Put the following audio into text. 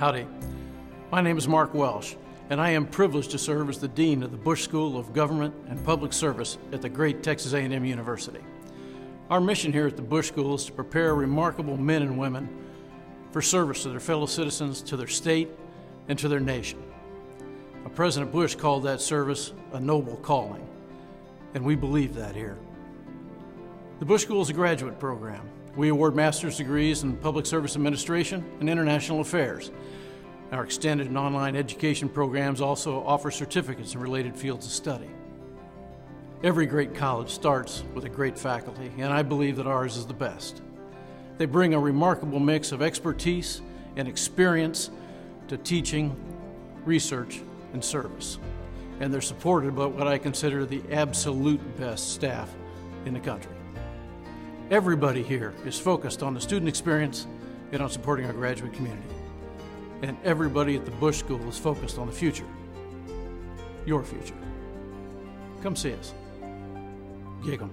Howdy. My name is Mark Welsh, and I am privileged to serve as the Dean of the Bush School of Government and Public Service at the great Texas A&M University. Our mission here at the Bush School is to prepare remarkable men and women for service to their fellow citizens, to their state, and to their nation. President Bush called that service a noble calling, and we believe that here. The Bush School is a graduate program. We award master's degrees in public service administration and international affairs. Our extended and online education programs also offer certificates in related fields of study. Every great college starts with a great faculty, and I believe that ours is the best. They bring a remarkable mix of expertise and experience to teaching, research, and service. And they're supported by what I consider the absolute best staff in the country. Everybody here is focused on the student experience and on supporting our graduate community. And everybody at the Bush School is focused on the future, your future. Come see us. Gig 'em.